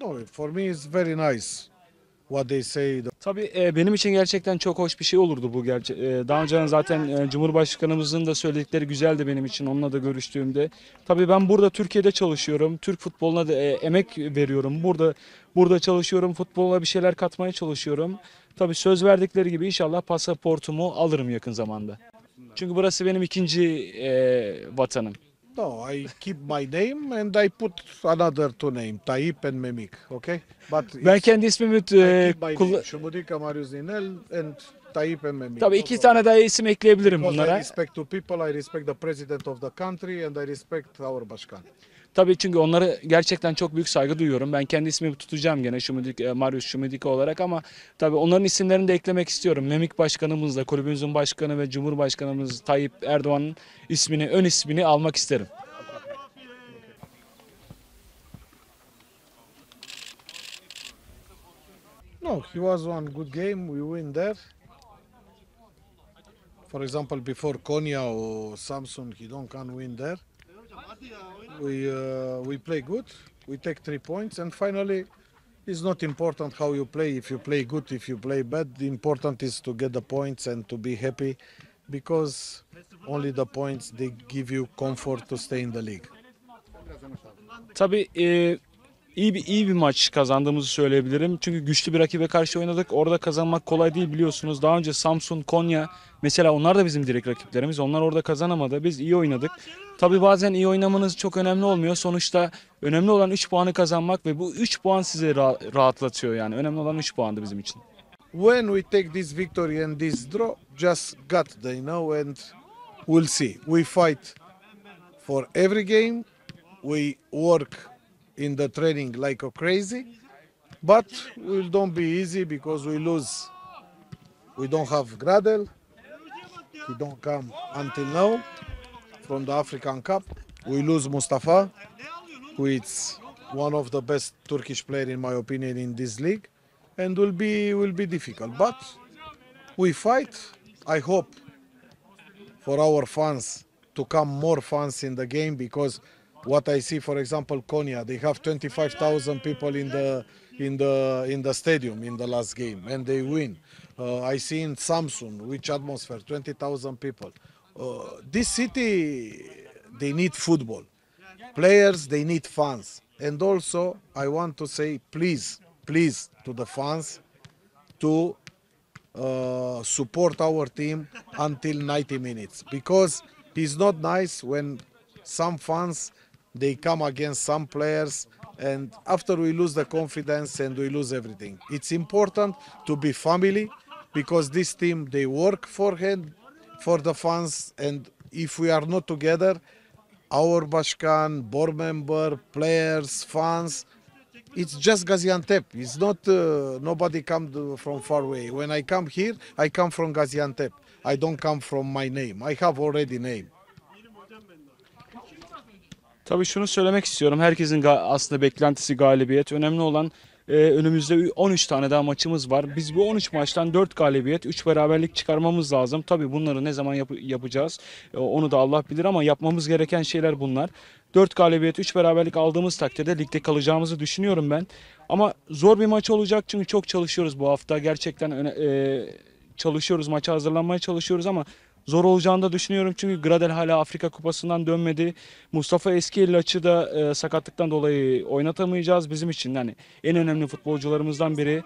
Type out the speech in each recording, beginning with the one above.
No, for me it's very nice what they say. Tabii e, benim için gerçekten çok hoş bir şey olurdu bu gerçek. E, daha önce zaten e, Cumhurbaşkanımızın da söyledikleri güzeldi benim için onunla da görüştüğümde. Tabii ben burada Türkiye'de çalışıyorum. Türk futboluna da emek veriyorum. Burada burada çalışıyorum. Futbola bir şeyler katmaya çalışıyorum. Tabii söz verdikleri gibi inşallah pasaportumu alırım yakın zamanda. Çünkü burası benim ikinci e, vatanım. No, I keep my name and I put another two name, Tayyip and Memik. Okay, but Ben kendi ismimi I e, keep my name, Shumudica Marius Ninel and Tayyip and Memik. Tabii iki tane daha isim ekleyebilirim Because I bunlara. respect to people, I respect the president of the country, and I respect our Başkan. Tabii çünkü onlara gerçekten çok büyük saygı duyuyorum. Ben kendi ismimi tutacağım gene Şumudik, e, Marius Şumudika olarak ama tabii onların isimlerini de eklemek istiyorum. Memik Başkanımız da, kulübümüzün başkanı ve Cumhurbaşkanımız Tayyip Erdoğan'ın ismini, ön ismini almak isterim. No, he was one good game. We win there. For example, before Konya or Samsung, he don't can win there. We uh, we play good. We take three points, and finally, it's not important how you play. If you play good, if you play bad, the important is to get the points and to be happy, because only the points they give you comfort to stay in the league. Tabii e, iyi bir iyi bir maç kazandığımızı söyleyebilirim. Çünkü güçlü bir rakibe karşı oynadık. Orada kazanmak kolay değil biliyorsunuz. Daha önce Samsun, Konya mesela onlar da bizim direkt rakiplerimiz. Onlar orada kazanamadı. Biz iyi oynadık. Tabii bazen iyi oynamanız çok önemli olmuyor. Sonuçta önemli olan 3 puanı kazanmak ve bu 3 puan sizi ra- rahatlatıyor yani. Önemli olan 3 puandı bizim için. when we take this victory and this draw, just gut, they know, and we'll see. We fight for every game. We work in the training like a crazy, but we don't be easy because we lose. We don't have Gradel. He don't come until now from the African Cup. We lose Mustafa, who is one of the best Turkish player in my opinion in this league and will be will be difficult. But we fight. I hope for our fans to come more fans in the game because what I see, for example, Konya, they have 25,000 people in the in the in the stadium in the last game and they win. Uh, I see in Samsung, which atmosphere, 20,000 people. Uh, this city, they need football. Players, they need fans. And also, I want to say, please, please, to the fans, to uh, support our team until 90 minutes because it's not nice when some fans they come against some players and after we lose the confidence and we lose everything it's important to be family because this team they work for hand for the fans and if we are not together our Bashkan, board member, players, fans, it's just Gaziantep. It's not uh, nobody come from far away. When I come here, I come from Gaziantep. I don't come from my name. I have already name. Tabii şunu söylemek istiyorum. Herkesin aslında beklentisi galibiyet. Önemli olan e, önümüzde 13 tane daha maçımız var. Biz bu 13 maçtan 4 galibiyet, 3 beraberlik çıkarmamız lazım. Tabii bunları ne zaman yap- yapacağız e, onu da Allah bilir ama yapmamız gereken şeyler bunlar. 4 galibiyet, 3 beraberlik aldığımız takdirde ligde kalacağımızı düşünüyorum ben. Ama zor bir maç olacak çünkü çok çalışıyoruz bu hafta. Gerçekten e, çalışıyoruz, maça hazırlanmaya çalışıyoruz ama zor olacağını da düşünüyorum. Çünkü Gradel hala Afrika Kupası'ndan dönmedi. Mustafa Eskiyellaç'ı da e, sakatlıktan dolayı oynatamayacağız. Bizim için hani en önemli futbolcularımızdan biri.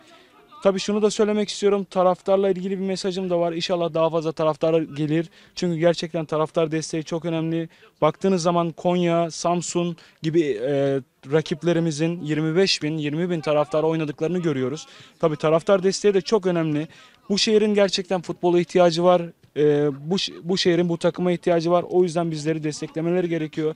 Tabii şunu da söylemek istiyorum. Taraftarla ilgili bir mesajım da var. İnşallah daha fazla taraftar gelir. Çünkü gerçekten taraftar desteği çok önemli. Baktığınız zaman Konya, Samsun gibi e, rakiplerimizin 25 bin, 20 bin taraftar oynadıklarını görüyoruz. Tabii taraftar desteği de çok önemli. Bu şehrin gerçekten futbola ihtiyacı var. E, bu, bu şehrin bu takıma ihtiyacı var. O yüzden bizleri desteklemeleri gerekiyor.